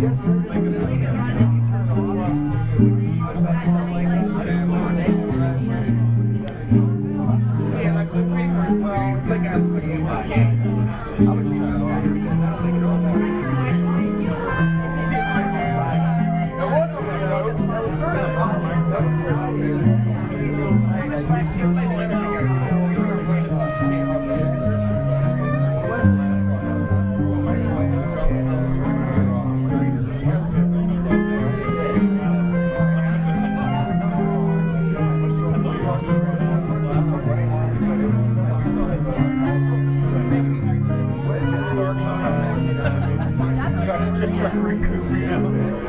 Just trying to recoup?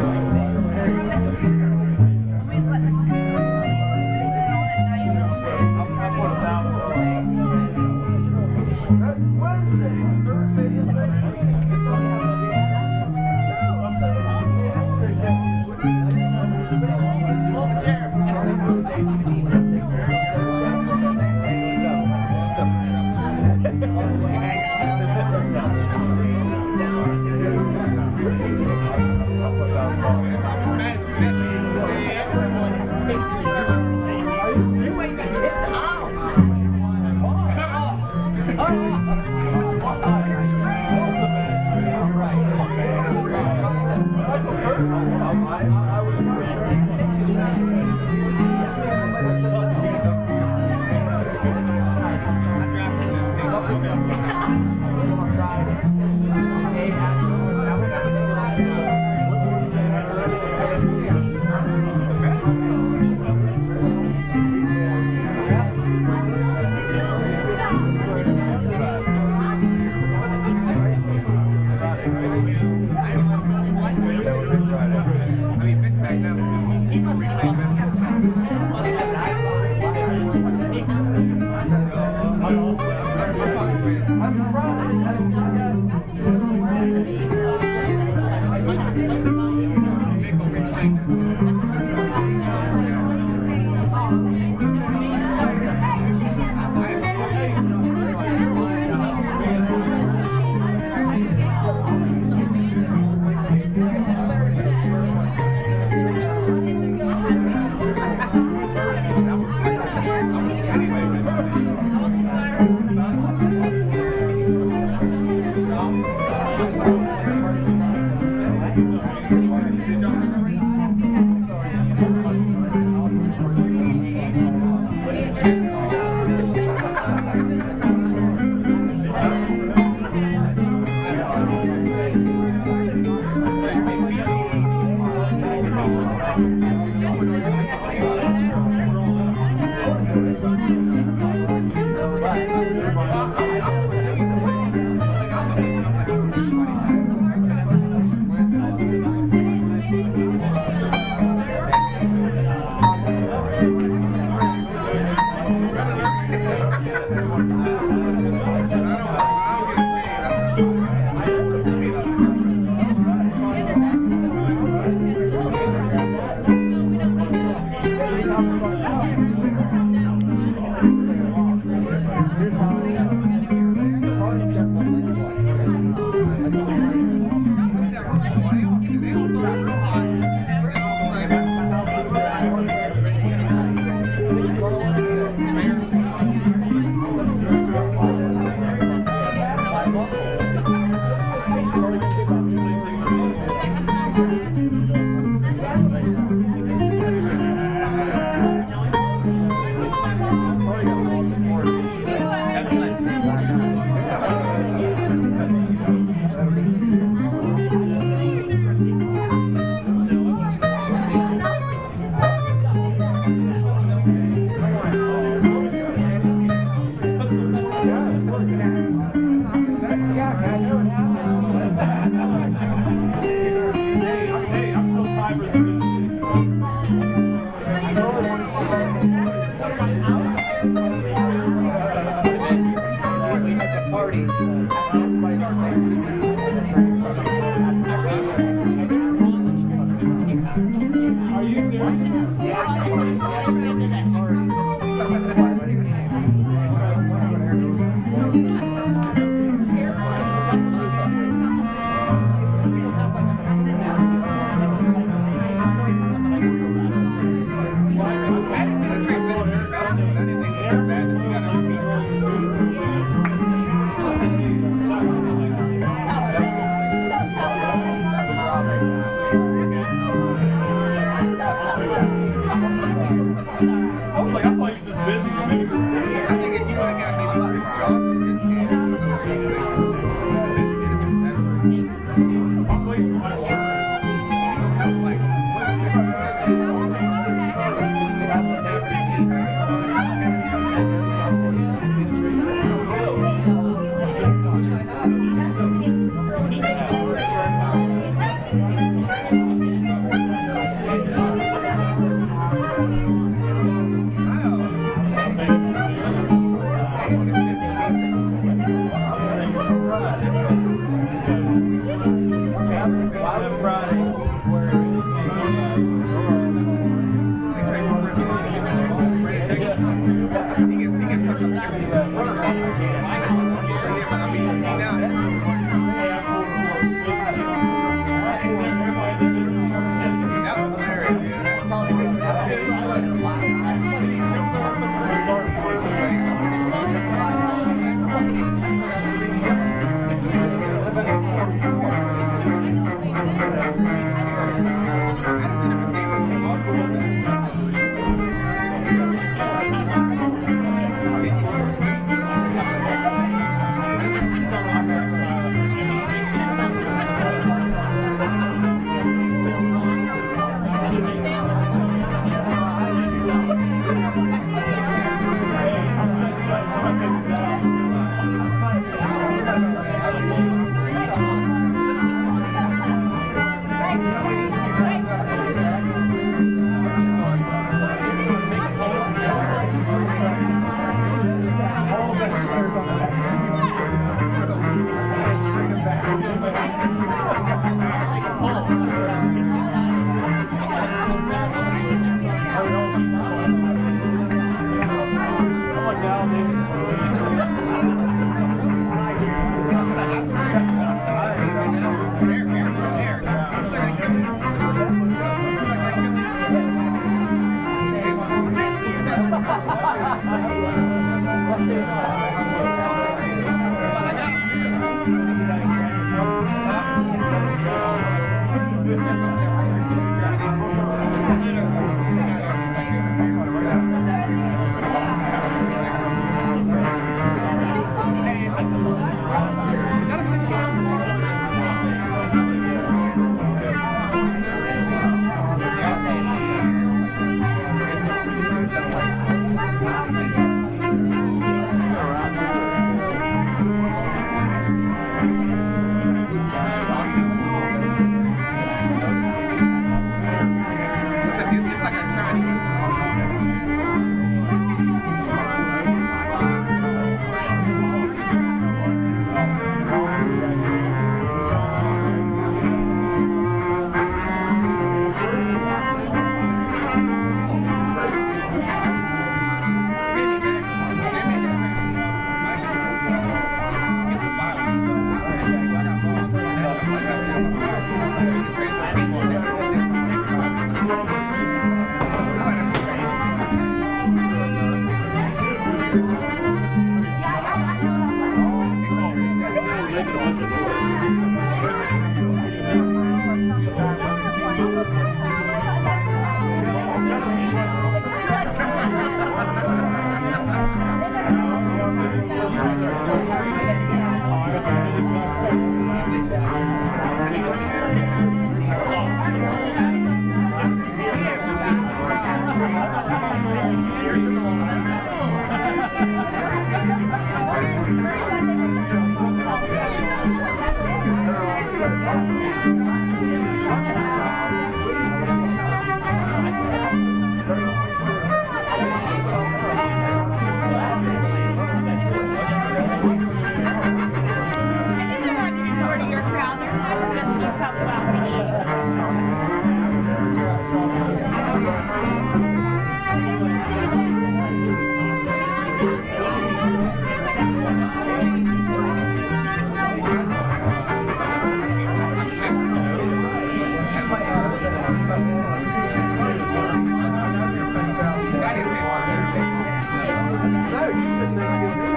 you sitting next to